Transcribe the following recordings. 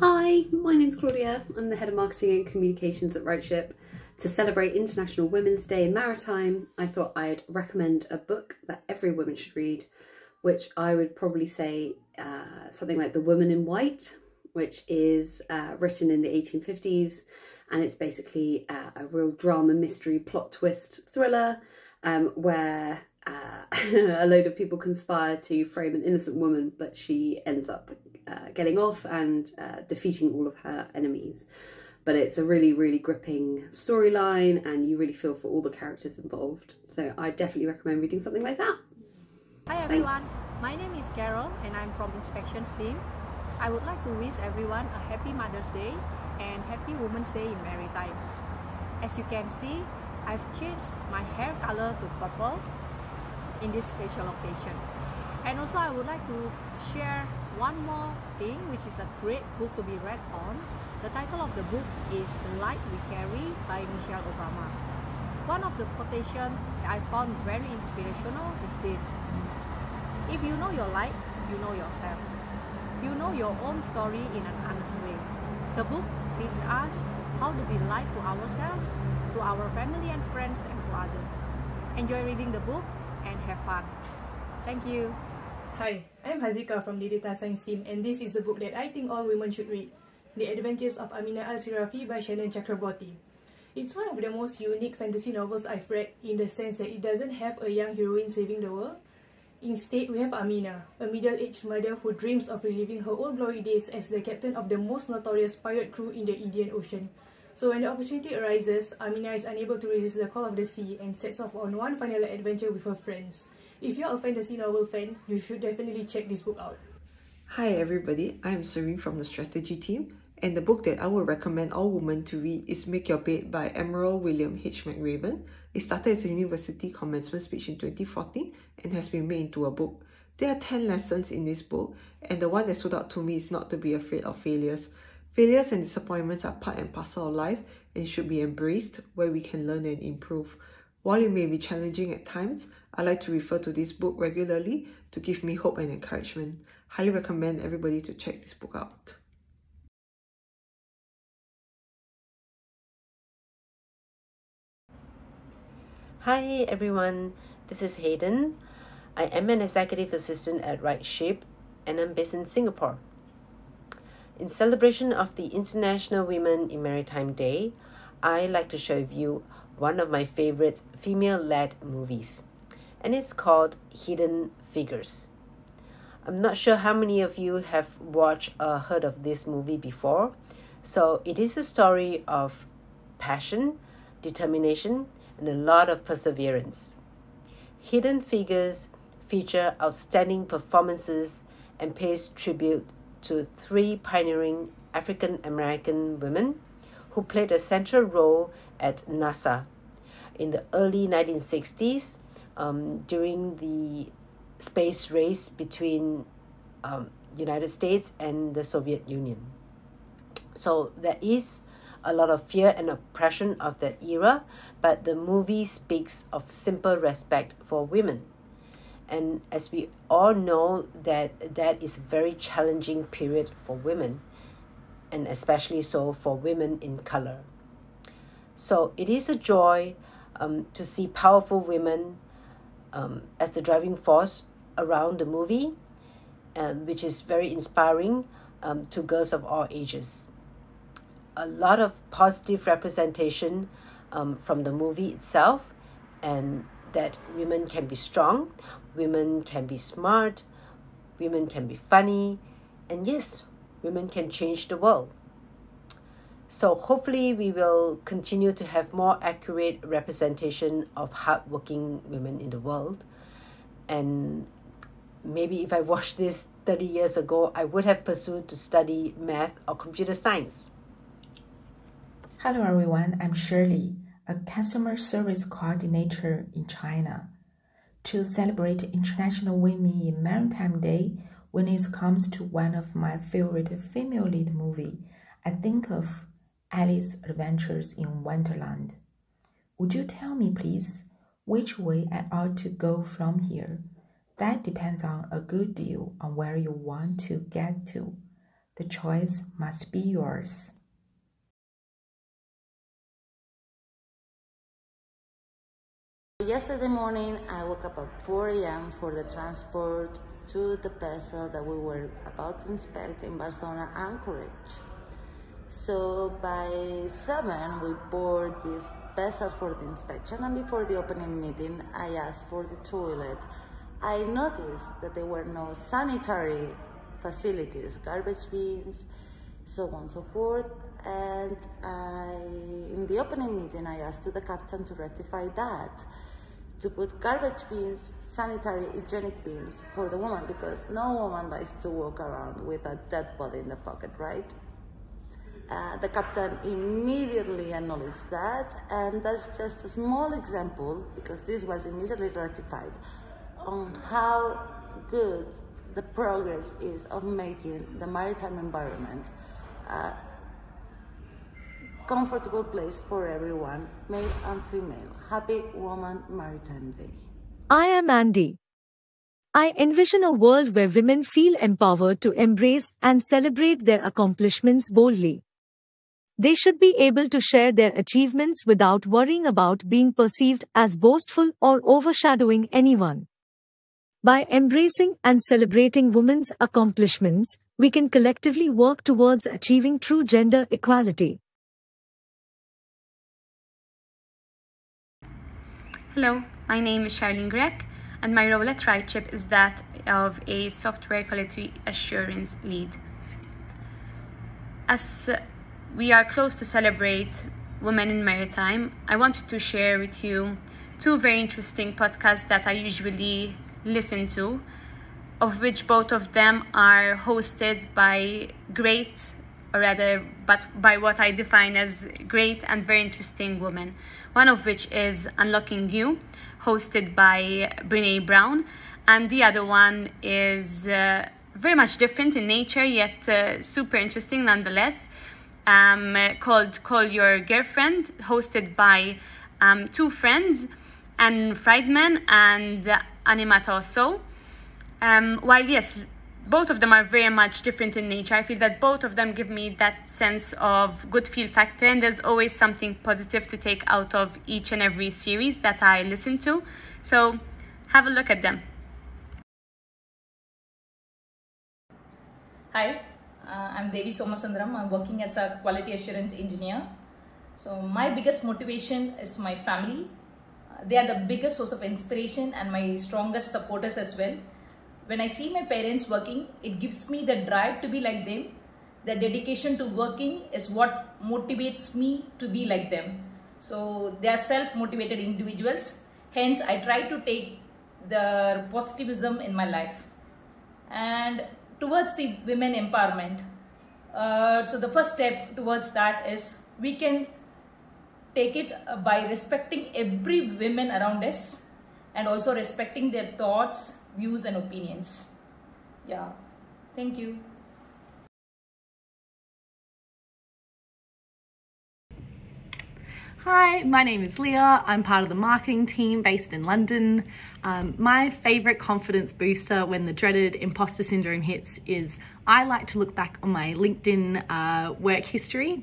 Hi, my name's Claudia. I'm the head of marketing and communications at RightShip. To celebrate International Women's Day in Maritime, I thought I'd recommend a book that every woman should read, which I would probably say uh, something like The Woman in White, which is uh, written in the 1850s and it's basically uh, a real drama mystery plot twist thriller um, where uh, a load of people conspire to frame an innocent woman, but she ends up uh, getting off and uh, defeating all of her enemies. But it's a really, really gripping storyline, and you really feel for all the characters involved. So I definitely recommend reading something like that. Hi everyone, my name is Carol, and I'm from Inspections team. I would like to wish everyone a happy Mother's Day and happy Women's Day in Maritime. As you can see, I've changed my hair color to purple in this special occasion. And also I would like to share one more thing which is a great book to be read on. The title of the book is The Light We Carry by Michelle Obama. One of the quotation I found very inspirational is this. If you know your light, you know yourself. You know your own story in an honest way. The book teaches us how to be light to ourselves, to our family and friends, and to others. Enjoy reading the book and have fun. Thank you. Hi, I'm Hazika from the Data Science team and this is the book that I think all women should read, The Adventures of Amina Al-Sirafi by Shannon Chakraborty. It's one of the most unique fantasy novels I've read in the sense that it doesn't have a young heroine saving the world. Instead, we have Amina, a middle-aged mother who dreams of reliving her old glory days as the captain of the most notorious pirate crew in the Indian Ocean. So when the opportunity arises, Amina is unable to resist the call of the sea and sets off on one final adventure with her friends. If you're a fantasy novel fan, you should definitely check this book out. Hi everybody, I am Serene from the strategy team and the book that I would recommend all women to read is Make Your Bed by Admiral William H. McRaven. It started as a university commencement speech in 2014 and has been made into a book. There are 10 lessons in this book and the one that stood out to me is not to be afraid of failures. Failures and disappointments are part and parcel of life and should be embraced where we can learn and improve. While it may be challenging at times, I like to refer to this book regularly to give me hope and encouragement. Highly recommend everybody to check this book out. Hi everyone, this is Hayden. I am an executive assistant at RightShip and I'm based in Singapore. In celebration of the International Women in Maritime Day, I like to share with you one of my favorite female-led movies, and it's called Hidden Figures. I'm not sure how many of you have watched or heard of this movie before. So it is a story of passion, determination, and a lot of perseverance. Hidden Figures feature outstanding performances and pays tribute to three pioneering African American women who played a central role at NASA. In the early 1960s um, during the space race between um, United States and the Soviet Union. So there is a lot of fear and oppression of that era, but the movie speaks of simple respect for women. And as we all know that that is a very challenging period for women and especially so for women in color so it is a joy um, to see powerful women um, as the driving force around the movie um, which is very inspiring um, to girls of all ages a lot of positive representation um, from the movie itself and that women can be strong women can be smart, women can be funny, and yes, women can change the world. So hopefully we will continue to have more accurate representation of hardworking women in the world. And maybe if I watched this 30 years ago, I would have pursued to study math or computer science. Hello everyone, I'm Shirley, a customer service coordinator in China to celebrate International Women in Maritime Day, when it comes to one of my favorite female lead movie, I think of Alice Adventures in Wonderland. Would you tell me, please, which way I ought to go from here? That depends on a good deal on where you want to get to. The choice must be yours. Yesterday morning, I woke up at 4 a.m. for the transport to the vessel that we were about to inspect in Barcelona Anchorage. So by 7, we board this vessel for the inspection and before the opening meeting, I asked for the toilet. I noticed that there were no sanitary facilities, garbage bins, so on and so forth. And I, in the opening meeting, I asked to the captain to rectify that to put garbage bins, sanitary hygienic bins for the woman because no woman likes to walk around with a dead body in the pocket, right? Uh, the captain immediately acknowledged that, and that's just a small example because this was immediately ratified on how good the progress is of making the maritime environment a comfortable place for everyone, male and female. Happy Woman Maritime Day. I am Andy. I envision a world where women feel empowered to embrace and celebrate their accomplishments boldly. They should be able to share their achievements without worrying about being perceived as boastful or overshadowing anyone. By embracing and celebrating women's accomplishments, we can collectively work towards achieving true gender equality. Hello, my name is Charlene Grech, and my role at RightShip is that of a software quality assurance lead. As we are close to celebrate Women in Maritime, I wanted to share with you two very interesting podcasts that I usually listen to, of which both of them are hosted by great or rather, but by what I define as great and very interesting women. One of which is Unlocking You, hosted by Brene Brown, and the other one is uh, very much different in nature, yet uh, super interesting nonetheless, um, called Call Your Girlfriend, hosted by um, two friends, Ann Friedman and Aminatou Sow. Um, while yes, both of them are very much different in nature. I feel that both of them give me that sense of good feel factor, and there's always something positive to take out of each and every series that I listen to. So have a look at them. Hi, uh, I'm Devi Somasundaram. I'm working as a quality assurance engineer. So my biggest motivation is my family. Uh, they are the biggest source of inspiration and my strongest supporters as well when I see my parents working, it gives me the drive to be like them. The dedication to working is what motivates me to be like them. So they are self-motivated individuals. Hence, I try to take the positivism in my life. And towards the women empowerment, uh, so the first step towards that is we can take it by respecting every women around us and also respecting their thoughts views and opinions. Yeah, thank you. Hi, my name is Leah. I'm part of the marketing team based in London. Um, my favorite confidence booster when the dreaded imposter syndrome hits is I like to look back on my LinkedIn uh, work history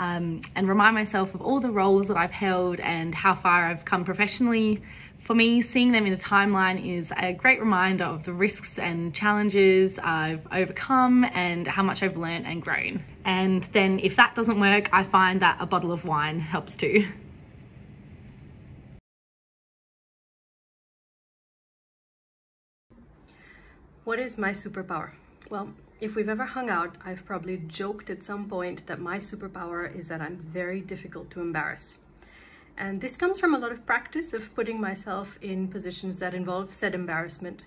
um, and remind myself of all the roles that I've held and how far I've come professionally for me, seeing them in a timeline is a great reminder of the risks and challenges I've overcome and how much I've learned and grown. And then if that doesn't work, I find that a bottle of wine helps too. What is my superpower? Well, if we've ever hung out, I've probably joked at some point that my superpower is that I'm very difficult to embarrass. And this comes from a lot of practice of putting myself in positions that involve said embarrassment.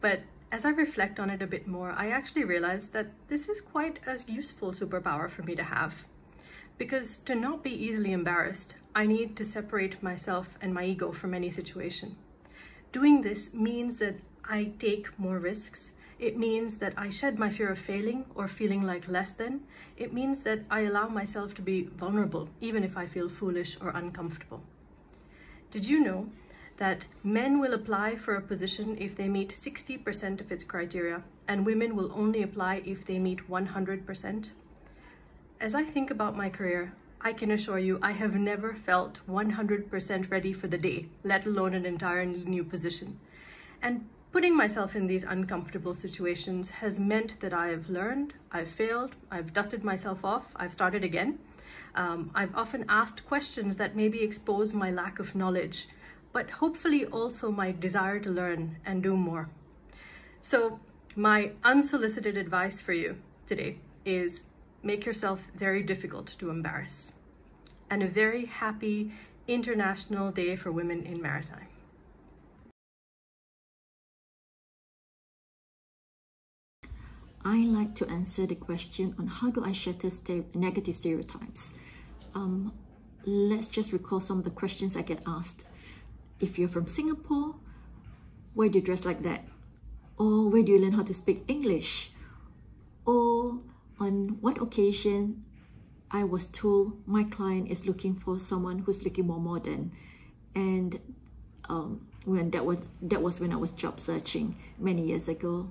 But as I reflect on it a bit more, I actually realize that this is quite a useful superpower for me to have. Because to not be easily embarrassed, I need to separate myself and my ego from any situation. Doing this means that I take more risks it means that I shed my fear of failing or feeling like less than. It means that I allow myself to be vulnerable, even if I feel foolish or uncomfortable. Did you know that men will apply for a position if they meet 60% of its criteria, and women will only apply if they meet 100%. As I think about my career, I can assure you I have never felt 100% ready for the day, let alone an entirely new position. And putting myself in these uncomfortable situations has meant that I have learned, I've failed, I've dusted myself off, I've started again. Um, I've often asked questions that maybe expose my lack of knowledge, but hopefully also my desire to learn and do more. So my unsolicited advice for you today is make yourself very difficult to embarrass. And a very happy International Day for Women in Maritime. I like to answer the question on how do I shatter negative stereotypes. Um, let's just recall some of the questions I get asked. If you're from Singapore, why do you dress like that? Or where do you learn how to speak English? Or on what occasion I was told my client is looking for someone who's looking more modern. And um, when that was that was when I was job searching many years ago.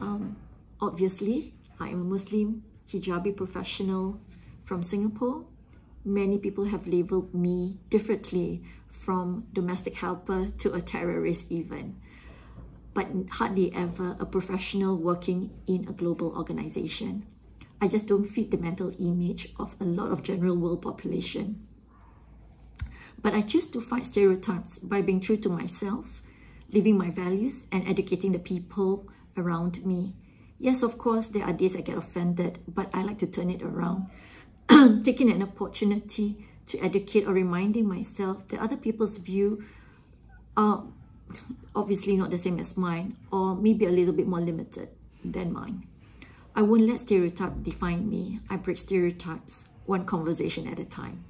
Um, Obviously, I am a Muslim hijabi professional from Singapore. Many people have labeled me differently from domestic helper to a terrorist even, but hardly ever a professional working in a global organization. I just don't fit the mental image of a lot of general world population. But I choose to fight stereotypes by being true to myself, living my values and educating the people around me Yes, of course, there are days I get offended, but I like to turn it around. Taking an opportunity to educate or reminding myself that other people's view are obviously not the same as mine or maybe a little bit more limited than mine. I won't let stereotypes define me. I break stereotypes one conversation at a time.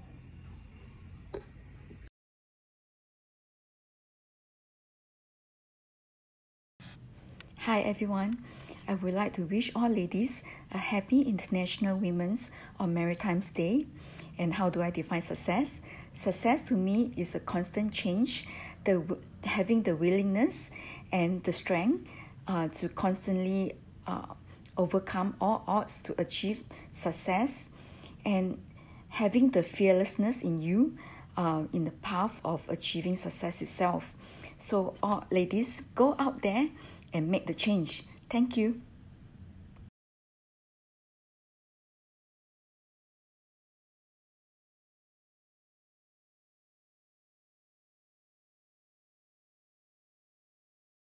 Hi everyone. I would like to wish all ladies a happy International Women's or Maritimes Day. And how do I define success? Success to me is a constant change, the having the willingness and the strength uh, to constantly uh, overcome all odds to achieve success, and having the fearlessness in you uh, in the path of achieving success itself. So, all ladies, go out there and make the change. Thank you.